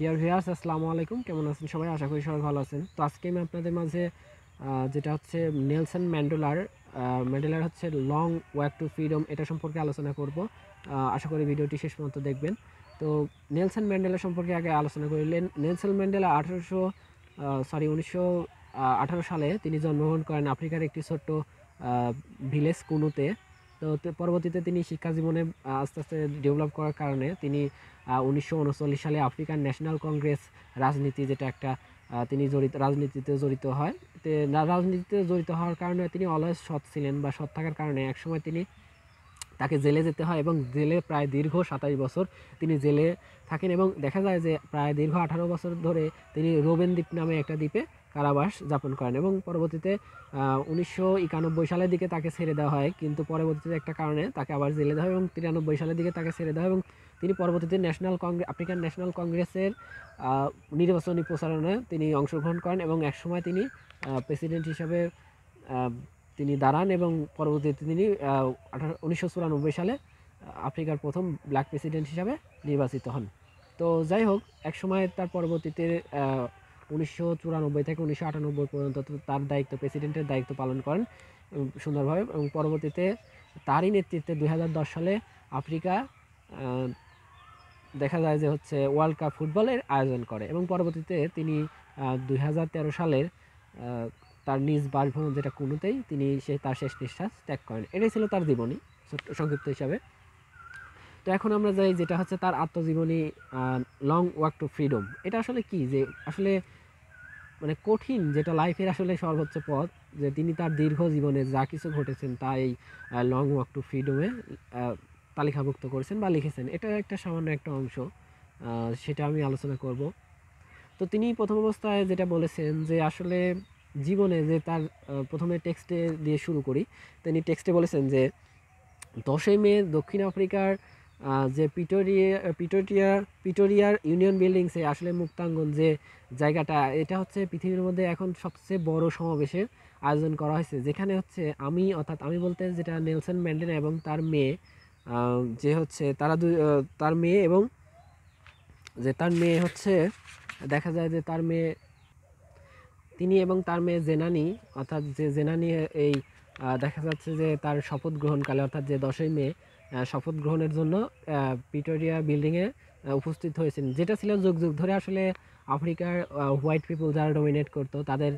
Dear viewers আসসালামু আলাইকুম। কেমন আছেন সবাই? আশা করি সবাই ভালো আছেন। তো আজকে আমি আপনাদের মাঝে যেটা হচ্ছে নেলসন ম্যান্ডেলার ম্যান্ডেলার হচ্ছে লং ওয়াক টু ফ্রিডম, এটা সম্পর্কে আলোচনা করব। আশা করি ভিডিওটি শেষ পর্যন্ত দেখবেন। তো নেলসন ম্যান্ডেলা সম্পর্কে আগে আলোচনা করলেন নেলসন ম্যান্ডেলা আঠারোশো সরি উনিশশো আঠারো সালে তিনি জন্মগ্রহণ করেন আফ্রিকার একটি ছোট্ট ভিলেজ কুনুতে। তো পরবর্তীতে তিনি শিক্ষা জীবনে আস্তে আস্তে ডেভেলপ করার কারণে তিনি উনিশশো উনচল্লিশ সালে আফ্রিকান ন্যাশনাল কংগ্রেস রাজনীতি যেটা একটা তিনি জড়িত, রাজনীতিতে জড়িত হয়। রাজনীতিতে জড়িত হওয়ার কারণে তিনি অলওয়েজ সৎ ছিলেন বা সৎ থাকার কারণে একসময় তিনি তাকে জেলে যেতে হয় এবং জেলে প্রায় দীর্ঘ সাতাশ বছর তিনি জেলে থাকেন এবং দেখা যায় যে প্রায় দীর্ঘ আঠারো বছর ধরে তিনি রোবেন দ্বীপ নামে একটা দ্বীপে কারাবাস যাপন করেন এবং পরবর্তীতে উনিশশো একানব্বই সালের দিকে তাকে ছেড়ে দেওয়া হয়। কিন্তু পরবর্তীতে একটা কারণে তাকে আবার জেলে দেওয়া হয় এবং তিরানব্বই সালের দিকে তাকে ছেড়ে দেওয়া হয় এবং তিনি পরবর্তীতে ন্যাশনাল কংগ্রেস আফ্রিকান ন্যাশনাল কংগ্রেসের নির্বাচনী প্রচারণায় তিনি অংশগ্রহণ করেন এবং একসময় তিনি প্রেসিডেন্ট হিসাবে তিনি দাঁড়ান এবং পরবর্তীতে তিনি আঠারো, উনিশশো সালে আফ্রিকার প্রথম ব্ল্যাক প্রেসিডেন্ট হিসাবে নির্বাচিত হন। তো যাই হোক, একসময় তার পরবর্তীতে উনিশশো চুরানব্বই থেকে উনিশশো আটানব্বই পর্যন্ত তার দায়িত্ব প্রেসিডেন্টের দায়িত্ব পালন করেন সুন্দরভাবে, এবং পরবর্তীতে তারই নেতৃত্বে দুই হাজার দশ সালে আফ্রিকা দেখা যায় যে হচ্ছে ওয়ার্ল্ড কাপ ফুটবলের আয়োজন করে এবং পরবর্তীতে তিনি দুই হাজার তেরো সালের তার নিজ বাসভবন যেটা কুনুতেই তিনি সে তার শেষ নিঃশ্বাস ত্যাগ করেন। এটাই ছিল তার জীবনী সংক্ষিপ্ত হিসাবে। তো এখন আমরা যাই যেটা হচ্ছে তার আত্মজীবনী লং ওয়াক টু ফ্রিডম এটা আসলে কি? যে আসলে মানে কঠিন যেটা লাইফের আসলে সর্বোচ্চ পথ, যে তিনি তার দীর্ঘ জীবনে যা কিছু ঘটেছেন তা এই লং ওয়াক টু ফ্রিডমে তালিকাভুক্ত করেছেন বা লিখেছেন। এটা একটা সামান্য একটা অংশ সেটা আমি আলোচনা করব। তো তিনি প্রথম অবস্থায় যেটা বলেছেন যে আসলে জীবনে যে তার প্রথমে টেক্সটে দিয়ে শুরু করি, তিনি টেক্সটে বলেছেন যে, দশই মে দক্ষিণ আফ্রিকার যে পিটোরিয়া পিটোরিয়া পিটোরিয়ার ইউনিয়ন বিল্ডিংসে আসলে মুক্তাঙ্গন যে জায়গাটা এটা হচ্ছে পৃথিবীর মধ্যে এখন সবচেয়ে বড় সমাবেশের আয়োজন করা হয়েছে যেখানে হচ্ছে আমি অর্থাৎ আমি বলতে যেটা নেলসন ম্যান্ডেলা এবং তার মেয়ে যে হচ্ছে তারা আহ, তার মেয়ে এবং যে তার মেয়ে হচ্ছে দেখা যায় যে তার মেয়ে তিনি এবং তার মেয়ে জেনানি অর্থাৎ যে জেনানি এই দেখা যাচ্ছে যে তার শপথ গ্রহণকালে অর্থাৎ যে দশই মে শপথ গ্রহণের জন্য পিটোরিয়া বিল্ডিংয়ে উপস্থিত হয়েছেন। যেটা ছিল যুগ যুগ ধরে আসলে আফ্রিকার হোয়াইট পিপল যারা ডমিনেট করতো, তাদের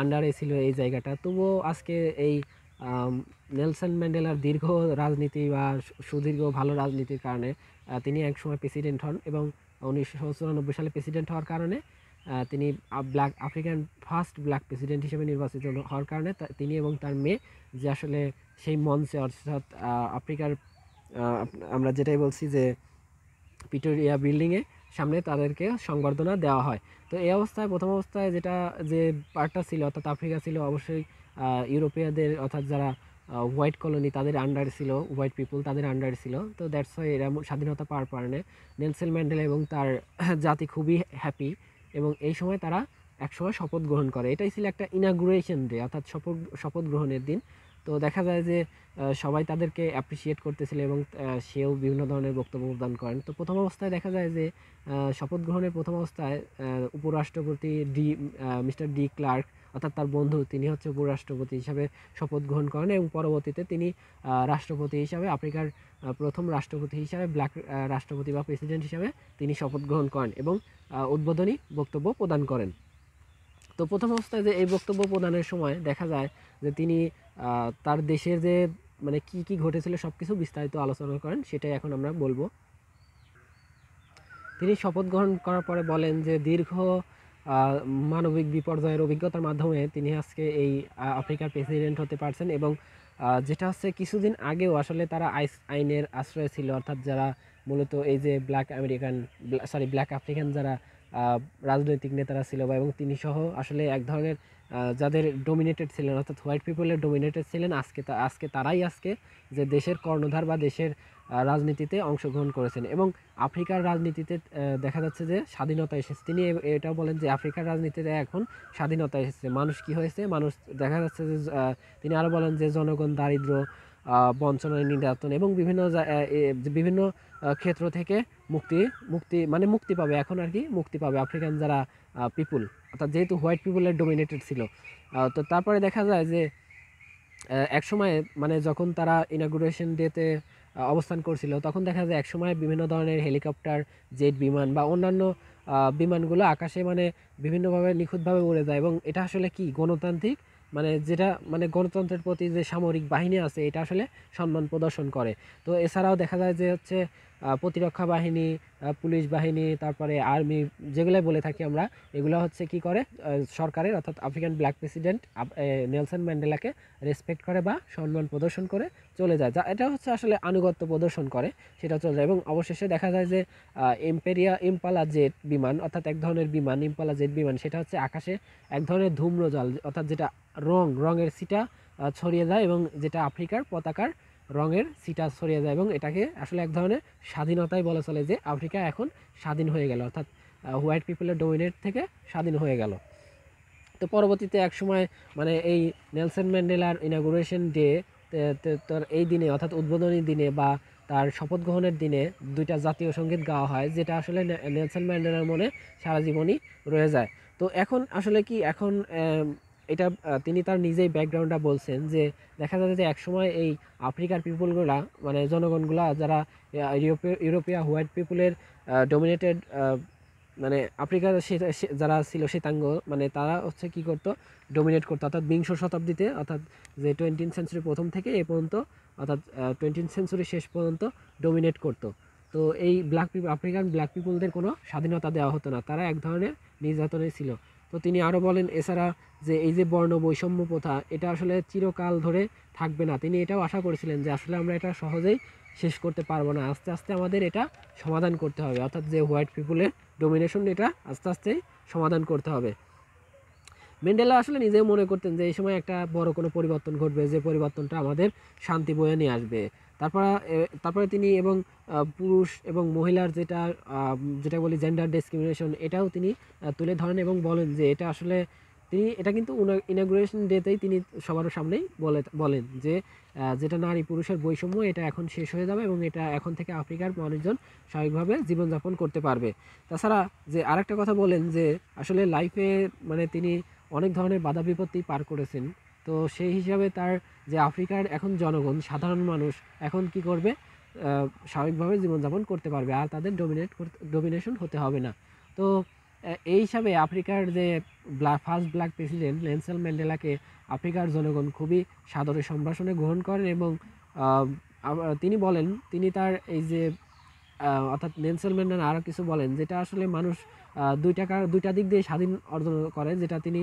আন্ডারে ছিল এই জায়গাটা। তবুও আজকে এই নেলসন ম্যান্ডেলার দীর্ঘ রাজনীতি বা সুদীর্ঘ ভালো রাজনীতির কারণে তিনি একসময় প্রেসিডেন্ট হন এবং উনিশশো চুরানব্বই সালে প্রেসিডেন্ট হওয়ার কারণে তিনি black African first black president হিসেবে নির্বাচিত হওয়ার কারণে তিনি এবং তার মেয়ে যে আসলে সেই মঞ্চে, অর্থাৎ আফ্রিকার আমরা যেটাই বলছি যে পিটোরিয়া বিল্ডিংয়ে সামনে তাদেরকে সংবর্ধনা দেওয়া হয়। তো এই অবস্থায়, প্রথম অবস্থায় যেটা, যে পার্টটা ছিল, অর্থাৎ আফ্রিকা ছিল, অবশ্যই ইউরোপীয়দের, অর্থাৎ যারা হোয়াইট কলোনি তাদের আন্ডার ছিল হোয়াইট পিপল তাদের আন্ডার ছিল। তো দ্যাটস ওয়াই এরা স্বাধীনতা পাওয়ার কারণে নেলসন ম্যান্ডেলা এবং তার জাতি খুবই হ্যাপি এবং এই সময় তারা একসময় শপথ গ্রহণ করে। এটাই ছিল একটা ইনাগুরেশন ডে অর্থাৎ শপথ শপথ গ্রহণের দিন। তো দেখা যায় যে সবাই তাদেরকে অ্যাপ্রিসিয়েট করতেছিল এবং সেও বিভিন্ন ধরনের বক্তব্য প্রদান করেন। তো প্রথম অবস্থায় দেখা যায় যে শপথ গ্রহণের প্রথম অবস্থায় উপরাষ্ট্রপতি ডি মিস্টার ডি ক্লার্ক অর্থাৎ তার বন্ধু, তিনি হচ্ছে উপরাষ্ট্রপতি হিসাবে শপথ গ্রহণ করেন এবং পরবর্তীতে তিনি রাষ্ট্রপতি হিসাবে, আফ্রিকার প্রথম রাষ্ট্রপতি হিসাবে, ব্ল্যাক রাষ্ট্রপতি বা প্রেসিডেন্ট হিসাবে তিনি শপথ গ্রহণ করেন এবং উদ্বোধনী বক্তব্য প্রদান করেন। তো প্রথম অবস্থায় যে এই বক্তব্য প্রদানের সময় দেখা যায় যে তিনি তার দেশের যে মানে কি কি ঘটেছিল সব কিছু বিস্তারিত আলোচনা করেন, সেটাই এখন আমরা বলব। তিনি শপথ গ্রহণ করার পরে বলেন যে দীর্ঘ মানবিক বিপর্যয়ের অভিজ্ঞতার মাধ্যমে তিনি আজকে এই আফ্রিকার প্রেসিডেন্ট হতে পারছেন এবং যেটা হচ্ছে কিছুদিন আগেও আসলে তারা আইস, আইনের আশ্রয় ছিল, অর্থাৎ যারা মূলত এই যে black American sorry black African যারা রাজনৈতিক নেতারা ছিল বা এবং তিনি সহ আসলে এক ধরনের যাদের ডোমিনেটেড ছিলেন, অর্থাৎ হোয়াইট পিপলের ডোমিনেটেড ছিলেন, আজকে আজকে তারাই আজকে যে দেশের কর্ণধার বা দেশের রাজনীতিতে অংশগ্রহণ করেছেন। এবং আফ্রিকার রাজনীতিতে দেখা যাচ্ছে যে স্বাধীনতা এসেছে। তিনি এটাও বলেন যে আফ্রিকার রাজনীতিতে এখন স্বাধীনতা এসেছে। মানুষ কি হয়েছে? মানুষ দেখা যাচ্ছে যে তিনি আরও বলেন যে জনগণ দারিদ্র বঞ্চনা নির্যাতন এবং বিভিন্ন বিভিন্ন ক্ষেত্র থেকে মুক্তি মুক্তি মানে মুক্তি পাবে এখন আর কি, মুক্তি পাবে আফ্রিকান যারা পিপুল। অর্থাৎ যেহেতু হোয়াইট পিপুলের ডোমিনেটেড ছিল। তো তারপরে দেখা যায় যে এক সময় মানে যখন তারা ইনাগুরেশন ডেতে অবস্থান করছিল, তখন দেখা যায় এক সময় বিভিন্ন ধরনের হেলিকপ্টার, জেট বিমান বা অন্যান্য বিমানগুলো আকাশে মানে বিভিন্নভাবে নিখুঁতভাবে উড়ে যায় এবং এটা আসলে কি? গণতান্ত্রিক মানে যেটা মানে গণতন্ত্রের প্রতি যে সামরিক বাহিনী আছে, এটা আসলে সম্মান প্রদর্শন করে। তো এছাড়াও দেখা যায় যে হচ্ছে প্রতিরক্ষা বাহিনী পুলিশ বাহিনী, তারপরে আর্মি যেগুলো বলে থাকি আমরা, এগুলো হচ্ছে কি করে সরকারের অর্থাৎ আফ্রিকান ব্ল্যাক প্রেসিডেন্ট নেলসন ম্যান্ডেলাকে রেসপেক্ট করে বা সম্মান প্রদর্শন করে চলে যায়। যা, এটা হচ্ছে আসলে আনুগত্য প্রদর্শন করে, সেটা চলে যায়। এবং অবশেষে দেখা যায় যে এম্পেরিয়া ইম্পালা জেট বিমান, অর্থাৎ এক ধরনের বিমান, ইম্পালা জেট বিমান, সেটা হচ্ছে আকাশে এক ধরনের ধূম্রজাল, অর্থাৎ যেটা রং, রঙের সিটা ছড়িয়ে যায় এবং যেটা আফ্রিকার পতাকার রঙের সিটা ছড়িয়ে যায় এবং এটাকে আসলে এক ধরনের স্বাধীনতাই বলা চলে যে আফ্রিকা এখন স্বাধীন হয়ে গেল। অর্থাৎ হোয়াইট পিপলের ডোমিনেট থেকে স্বাধীন হয়ে গেল। তো পরবর্তীতে এক সময় মানে এই নেলসন ম্যান্ডেলার ইনাগুরেশন ডে তার এই দিনে, অর্থাৎ উদ্বোধনী দিনে বা তার শপথ গ্রহণের দিনে দুইটা জাতীয় সংগীত গাওয়া হয়, যেটা আসলে নেলসন ম্যান্ডেলার মনে সারা জীবনই রয়ে যায়। তো এখন আসলে কি, এখন এটা তিনি তার নিজেই ব্যাকগ্রাউন্ডটা বলছেন যে দেখা যাচ্ছে যে একসময় এই আফ্রিকার পিপুলগুলা মানে জনগণগুলা যারা ইউরোপীয় ইউরোপীয় হোয়াইট পিপুলের ডোমিনেটেড মানে আফ্রিকার যারা ছিল শ্বেতাঙ্গ মানে তারা হচ্ছে কি করতো ডোমিনেট করতো। অর্থাৎ বিংশ শতাব্দীতে, অর্থাৎ যে টোয়েন্টিন সেঞ্চুরি প্রথম থেকে এ পর্যন্ত, অর্থাৎ টোয়েন্টিন সেঞ্চুরি শেষ পর্যন্ত ডোমিনেট করতো। তো এই ব্ল্যাক পিপল আফ্রিকান ব্ল্যাক পিপুলদের কোনো স্বাধীনতা দেওয়া হতো না। তারা এক ধরনের নির্যাতনে ছিল। তো তিনি আরও বলেন, এছাড়া যে এই যে বর্ণ বৈষম্য প্রথা, এটা আসলে চিরকাল ধরে থাকবে না। তিনি এটাও আশা করেছিলেন যে আসলে আমরা এটা সহজেই শেষ করতে পারব না। আস্তে আস্তে আমাদের এটা সমাধান করতে হবে। অর্থাৎ যে হোয়াইট পিপুলের ডোমিনেশন, এটা আস্তে আস্তে সমাধান করতে হবে। ম্যান্ডেলা আসলে নিজেও মনে করতেন যে এই সময় একটা বড় কোনো পরিবর্তন ঘটবে, যে পরিবর্তনটা আমাদের শান্তি বয়ে নিয়ে আসবে। তারপর তারপরে তিনি এবং পুরুষ এবং মহিলার যেটা যেটা বলি জেন্ডার ডিসক্রিমিনেশন এটাও তিনি তুলে ধরেন এবং বলেন যে এটা আসলে তিনি, এটা কিন্তু ইনাগুরেশন ডেতেই তিনি সবার সামনেই বলে, বলেন যে যেটা নারী পুরুষের বৈষম্য, এটা এখন শেষ হয়ে যাবে এবং এটা এখন থেকে আফ্রিকার মানুষজন স্বাভাবিকভাবে জীবনযাপন করতে পারবে। তাছাড়া যে আরেকটা কথা বলেন যে, আসলে লাইফে মানে তিনি অনেক ধরনের বাধা বিপত্তি পার করেছেন। তো সেই হিসাবে তার যে আফ্রিকার এখন জনগণ, সাধারণ মানুষ এখন কি করবে? স্বাভাবিকভাবে জীবনযাপন করতে পারবে আর তাদের ডোমিনেট ডোমিনেশন হতে হবে না। তো এই হিসাবে আফ্রিকার যে ব্লা ফার্স্ট ব্ল্যাক প্রেসিডেন্ট নেলসন ম্যান্ডেলাকে আফ্রিকার জনগণ খুবই সাদরে সম্ভাষণে গ্রহণ করেন এবং তিনি বলেন, তিনি তার এই যে অর্থাৎ নেলসন ম্যান্ডেলা আরও কিছু বলেন, যেটা আসলে মানুষ দুই দুইটা কার- দুইটা দিক দিয়ে স্বাধীন অর্জন করে যেটা তিনি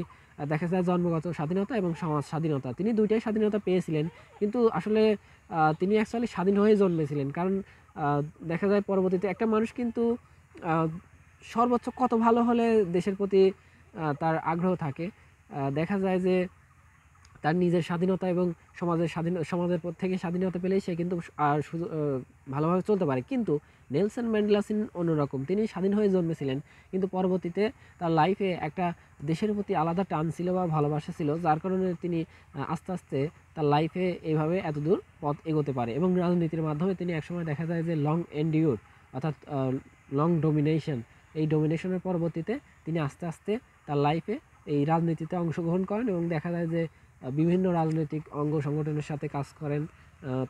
দেখা যায় জন্মগত স্বাধীনতা এবং সমাজ স্বাধীনতা। তিনি দুইটাই স্বাধীনতা পেয়েছিলেন, কিন্তু আসলে তিনি অ্যাকচুয়ালি স্বাধীন হয়ে জন্মেছিলেন। কারণ দেখা যায় পরবর্তীতে একটা মানুষ কিন্তু সর্বোচ্চ কত ভালো হলে দেশের প্রতি তার আগ্রহ থাকে। দেখা যায় যে তার নিজের স্বাধীনতা এবং সমাজের স্বাধীন, সমাজের থেকে স্বাধীনতা পেলেই সে কিন্তু আর ভালোভাবে চলতে পারে। কিন্তু নেলসন ম্যান্ডেলা ছিলেন অন্যরকম। তিনি স্বাধীন হয়ে জন্মেছিলেন। কিন্তু পরবর্তীতে তার লাইফে একটা দেশের প্রতি আলাদা টান ছিল বা ভালোবাসা ছিল, যার কারণে তিনি আস্তে আস্তে তার লাইফে এইভাবে এতদূর পথ এগোতে পারে এবং রাজনীতির মাধ্যমে তিনি একসময় দেখা যায় যে লং এন্ডিউর অর্থাৎ লং ডোমিনেশন এই ডোমিনেশনের পরবর্তীতে তিনি আস্তে আস্তে তার লাইফে এই রাজনীতিতে অংশগ্রহণ করেন এবং দেখা যায় যে বিভিন্ন রাজনৈতিক অঙ্গ সংগঠনের সাথে কাজ করেন।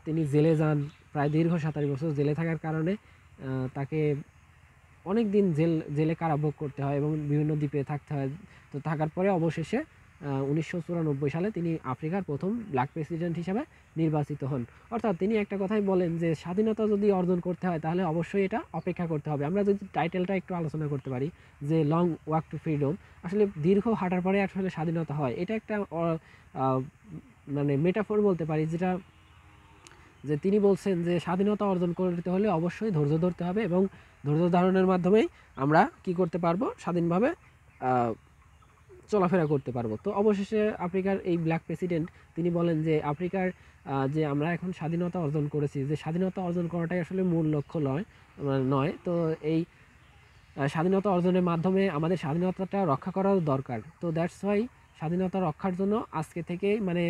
তিনি জেলে যান প্রায় দীর্ঘ সাতাশ বছর জেলে থাকার কারণে। তাকে অনেক দিন জেল, জেলে কারাভোগ করতে হয় এবং বিভিন্ন দ্বীপে থাকতে হয়। তো থাকার পরে অবশেষে উনিশশো চুরানব্বই সালে তিনি আফ্রিকার প্রথম ব্ল্যাক প্রেসিডেন্ট হিসাবে নির্বাচিত হন। অর্থাৎ তিনি একটা কথাই বলেন যে, স্বাধীনতা যদি অর্জন করতে হয়, তাহলে অবশ্যই এটা অপেক্ষা করতে হবে। আমরা যদি টাইটেলটা একটু আলোচনা করতে পারি, যে লং ওয়াক টু ফ্রিডম আসলে দীর্ঘ হাঁটার পরে আসলে স্বাধীনতা হয়। এটা একটা মানে মেটাফোর বলতে পারি, যেটা, যে তিনি বলছেন যে, স্বাধীনতা অর্জন করতে হলে অবশ্যই ধৈর্য ধরতে হবে এবং ধৈর্য ধারণের মাধ্যমেই আমরা কি করতে পারব? স্বাধীনভাবে চলাফেরা করতে পারব। তো অবশেষে আফ্রিকার এই ব্ল্যাক প্রেসিডেন্ট তিনি বলেন যে আফ্রিকার যে আমরা এখন স্বাধীনতা অর্জন করেছি, যে স্বাধীনতা অর্জন করাটাই আসলে মূল লক্ষ্য নয় মানে নয়। তো এই স্বাধীনতা অর্জনের মাধ্যমে আমাদের স্বাধীনতাটা রক্ষা করাও দরকার। তো দ্যাটস ওয়াই স্বাধীনতা রক্ষার জন্য আজকে থেকেই মানে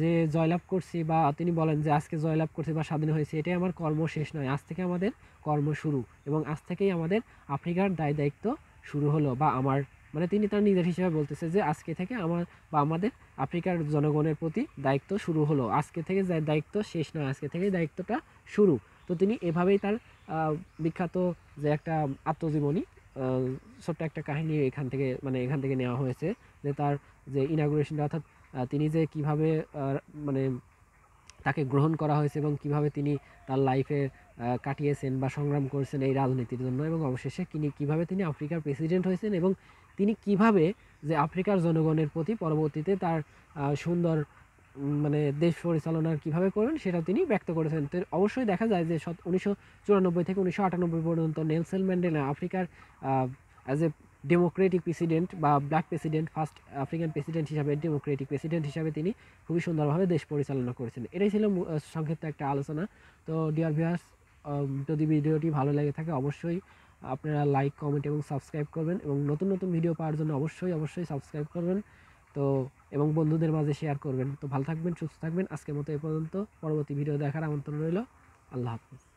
যে জয়লাভ করছি বা তিনি বলেন যে আজকে জয়লাভ করছি বা স্বাধীন হয়েছে, এটাই আমার কর্ম শেষ নয়। আজ থেকে আমাদের কর্ম শুরু এবং আজ থেকেই আমাদের আফ্রিকার দায় দায়িত্ব শুরু হলো বা আমার মানে তিনি তার নিজের হিসেবে বলতেছে যে আজকে থেকে আমার বা আমাদের আফ্রিকার জনগণের প্রতি দায়িত্ব শুরু হলো। আজকে থেকে যা দায়িত্ব শেষ নয়, আজকে থেকে দায়িত্বটা শুরু। তো তিনি এভাবেই তার বিখ্যাত যে একটা আত্মজীবনী ছোট্ট একটা কাহিনী এখান থেকে মানে এখান থেকে নেওয়া হয়েছে যে তার যে ইনাগুরেশনটা অর্থাৎ তিনি যে কীভাবে মানে তাকে গ্রহণ করা হয়েছে এবং কীভাবে তিনি তার লাইফে কাটিয়েছেন বা সংগ্রাম করেছেন এই রাজনীতির জন্য এবং অবশেষে তিনি কীভাবে তিনি আফ্রিকার প্রেসিডেন্ট হয়েছেন এবং তিনি কীভাবে যে আফ্রিকার জনগণের প্রতি পরবর্তীতে তার সুন্দর মানে দেশ পরিচালনার কীভাবে করবেন সেটা তিনি ব্যক্ত করেছেন। তো অবশ্যই দেখা যায় যে উনিশশো চুরানব্বই থেকে উনিশশো আটানব্বই পর্যন্ত নেলসন ম্যান্ডেলা আফ্রিকার অ্যাজ এ ডেমোক্রেটিক প্রেসিডেন্ট বা black president first African president হিসাবে ডেমোক্রেটিক প্রেসিডেন্ট হিসাবে তিনি খুবই সুন্দরভাবে দেশ পরিচালনা করেছেন। এটাই ছিল সংক্ষিপ্ত একটা আলোচনা। তো ডিয়ার ভিউয়ার্স যদি ভিডিওটি ভালো লেগে থাকে, অবশ্যই আপনারা লাইক কমেন্ট এবং সাবস্ক্রাইব করবেন এবং নতুন নতুন ভিডিও পাওয়ার জন্য অবশ্যই অবশ্যই সাবস্ক্রাইব করবেন। তো, এবং বন্ধুদের মাঝে শেয়ার করবেন। তো ভালো থাকবেন, সুস্থ থাকবেন। আজকের মতো এ পর্যন্ত। পরবর্তী ভিডিও দেখার আমন্ত্রণ রইল। আল্লাহ হাফিজ।